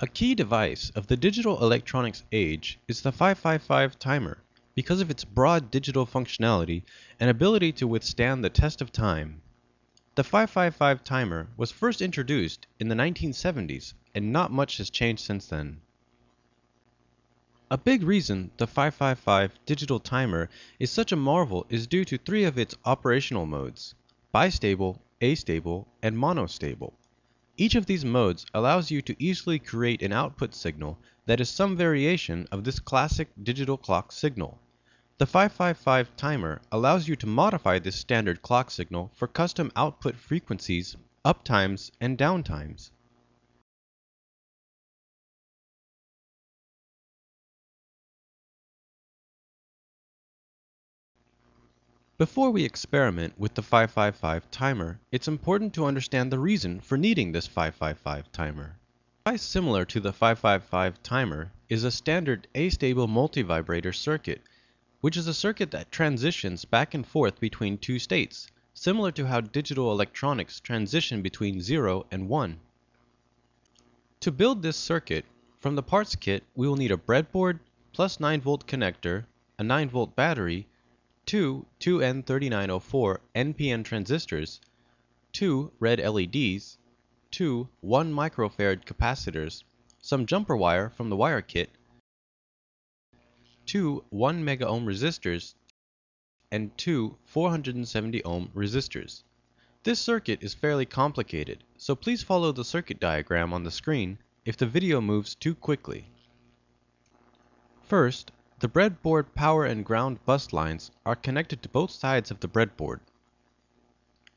A key device of the digital electronics age is the 555 timer because of its broad digital functionality and ability to withstand the test of time. The 555 timer was first introduced in the 1970s and not much has changed since then. A big reason the 555 digital timer is such a marvel is due to three of its operational modes bistable, astable, and monostable. Each of these modes allows you to easily create an output signal that is some variation of this classic digital clock signal. The 555 timer allows you to modify this standard clock signal for custom output frequencies, uptimes, and downtimes. Before we experiment with the 555 timer, it's important to understand the reason for needing this 555 timer. Device similar to the 555 timer is a standard astable multivibrator circuit, which is a circuit that transitions back and forth between two states, similar to how digital electronics transition between 0 and 1. To build this circuit, from the parts kit we will need a breadboard, plus 9 volt connector, a 9 volt battery, two 2N3904 NPN transistors, two red LEDs, two 1 microfarad capacitors, some jumper wire from the wire kit, two 1 mega ohm resistors, and two 470 ohm resistors. This circuit is fairly complicated, so please follow the circuit diagram on the screen if the video moves too quickly. First, the breadboard power and ground bus lines are connected to both sides of the breadboard.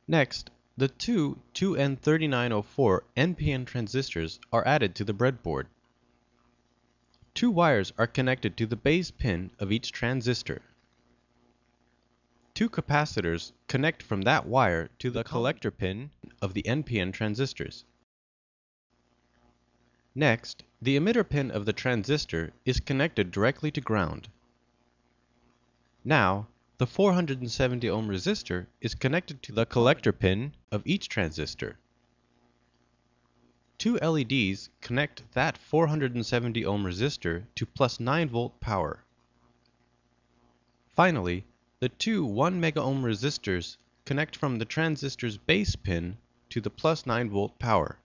Next, the two 2N3904 NPN transistors are added to the breadboard. Two wires are connected to the base pin of each transistor. Two capacitors connect from that wire to the collector pin of the NPN transistors. Next, the emitter pin of the transistor is connected directly to ground. Now, the 470 ohm resistor is connected to the collector pin of each transistor. Two LEDs connect that 470 ohm resistor to plus 9 volt power. Finally, the two 1 mega ohm resistors connect from the transistor's base pin to the plus 9 volt power.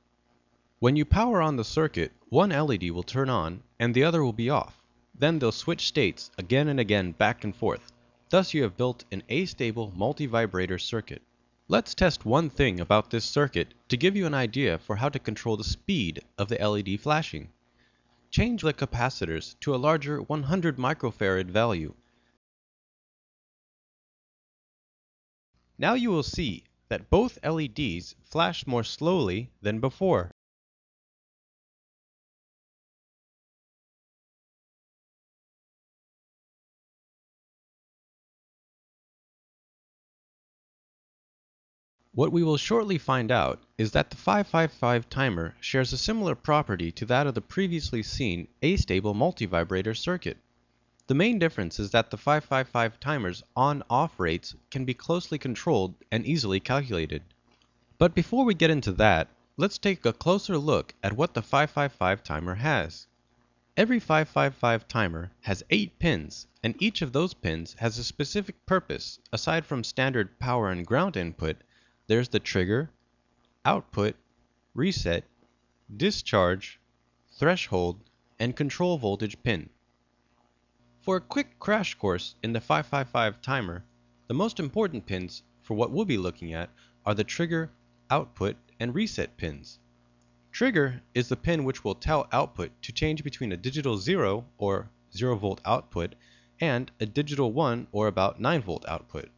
When you power on the circuit, one LED will turn on and the other will be off. Then they'll switch states again and again back and forth. Thus you have built an astable multivibrator circuit. Let's test one thing about this circuit to give you an idea for how to control the speed of the LED flashing. Change the capacitors to a larger 100 microfarad value. Now you will see that both LEDs flash more slowly than before. What we will shortly find out is that the 555 timer shares a similar property to that of the previously seen astable multivibrator circuit. The main difference is that the 555 timer's on-off rates can be closely controlled and easily calculated. But before we get into that, let's take a closer look at what the 555 timer has. Every 555 timer has 8 pins, and each of those pins has a specific purpose aside from standard power and ground input there's the trigger, output, reset, discharge, threshold, and control voltage pin. For a quick crash course in the 555 timer, the most important pins for what we'll be looking at are the trigger, output, and reset pins. Trigger is the pin which will tell output to change between a digital 0 or 0 volt output and a digital 1 or about 9 volt output.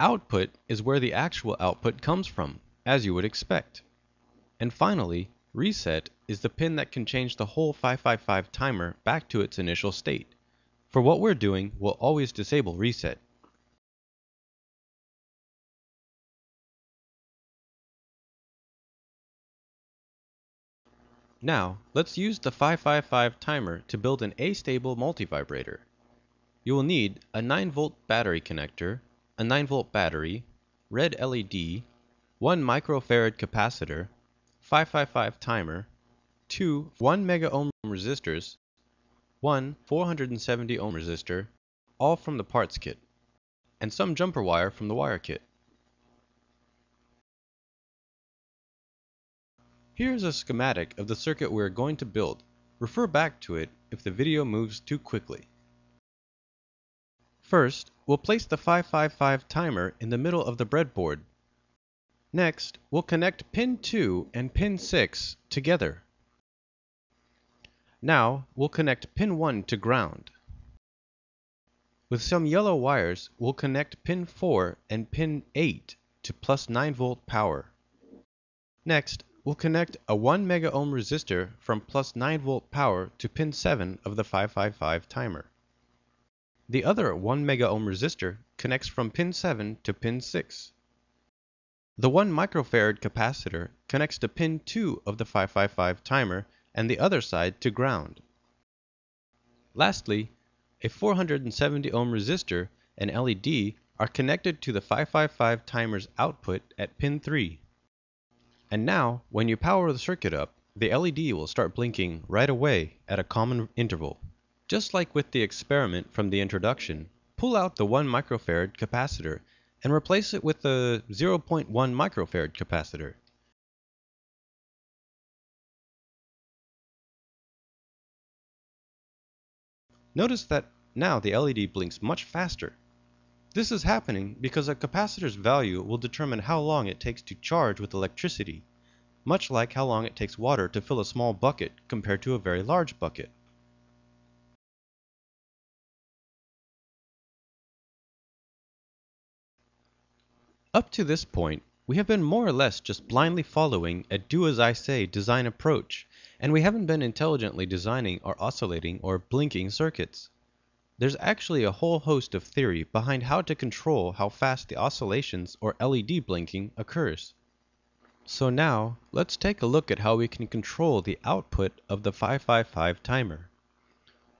Output is where the actual output comes from, as you would expect. And finally, reset is the pin that can change the whole 555 timer back to its initial state. For what we're doing, we'll always disable reset. Now, let's use the 555 timer to build an astable multivibrator. You will need a 9 volt battery connector, a 9 volt battery, red LED, 1 microfarad capacitor, 555 timer, two 1 mega ohm resistors, one 470 ohm resistor, all from the parts kit, and some jumper wire from the wire kit. Here is a schematic of the circuit we are going to build. Refer back to it if the video moves too quickly. First, we'll place the 555 timer in the middle of the breadboard. Next, we'll connect pin 2 and pin 6 together. Now, we'll connect pin 1 to ground. With some yellow wires, we'll connect pin 4 and pin 8 to plus 9 volt power. Next, we'll connect a 1 mega ohm resistor from plus 9 volt power to pin 7 of the 555 timer. The other 1 mega ohm resistor connects from pin 7 to pin 6. The 1 microfarad capacitor connects to pin 2 of the 555 timer and the other side to ground. Lastly, a 470 ohm resistor and LED are connected to the 555 timer's output at pin 3. And now, when you power the circuit up, the LED will start blinking right away at a common interval. Just like with the experiment from the introduction, pull out the 1 microfarad capacitor and replace it with the 0.1 microfarad capacitor. Notice that now the LED blinks much faster. This is happening because a capacitor's value will determine how long it takes to charge with electricity, much like how long it takes water to fill a small bucket compared to a very large bucket. Up to this point, we have been more or less just blindly following a do-as-I-say design approach, and we haven't been intelligently designing our oscillating or blinking circuits. There's actually a whole host of theory behind how to control how fast the oscillations or LED blinking occurs. So now, let's take a look at how we can control the output of the 555 timer.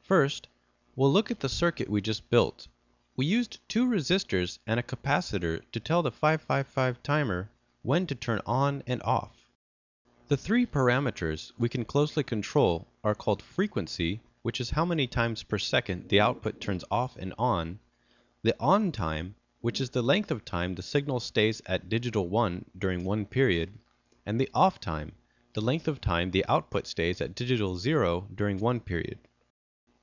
First, we'll look at the circuit we just built we used two resistors and a capacitor to tell the 555 timer when to turn on and off. The three parameters we can closely control are called frequency, which is how many times per second the output turns off and on, the on time, which is the length of time the signal stays at digital 1 during one period, and the off time, the length of time the output stays at digital 0 during one period.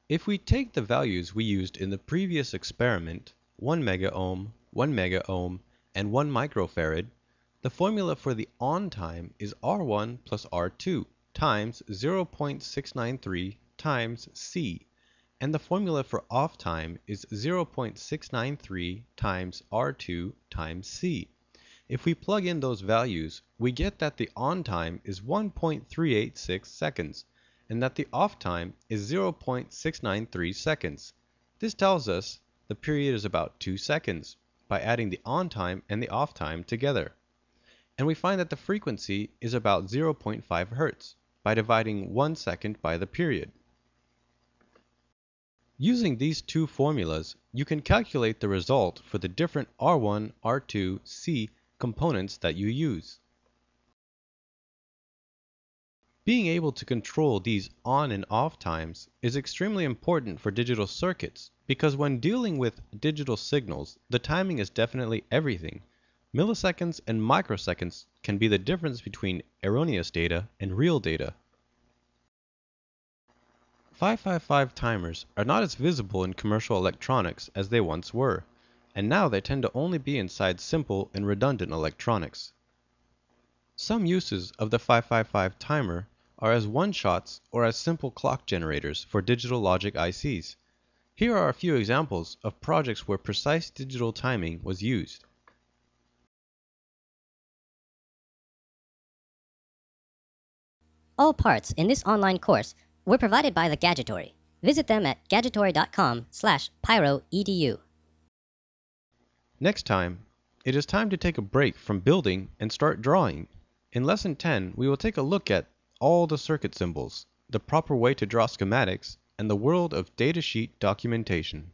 If we take the values we used in the previous experiment, 1 megaohm, 1 megaohm, and 1 microfarad, the formula for the on time is R1 plus R2 times 0.693 times C, and the formula for off time is 0.693 times R2 times C. If we plug in those values, we get that the on time is 1.386 seconds, and that the off time is 0.693 seconds. This tells us the period is about 2 seconds by adding the on time and the off time together. And we find that the frequency is about 0.5 Hz by dividing 1 second by the period. Using these two formulas, you can calculate the result for the different R1, R2, C components that you use. Being able to control these on and off times is extremely important for digital circuits because when dealing with digital signals, the timing is definitely everything. Milliseconds and microseconds can be the difference between erroneous data and real data. 555 timers are not as visible in commercial electronics as they once were, and now they tend to only be inside simple and redundant electronics. Some uses of the 555 timer are as one-shots or as simple clock generators for digital logic ICs. Here are a few examples of projects where precise digital timing was used. All parts in this online course were provided by the Gadgetory. Visit them at gadgetory.com slash pyroedu. Next time, it is time to take a break from building and start drawing. In Lesson 10, we will take a look at all the circuit symbols, the proper way to draw schematics, and the world of datasheet documentation.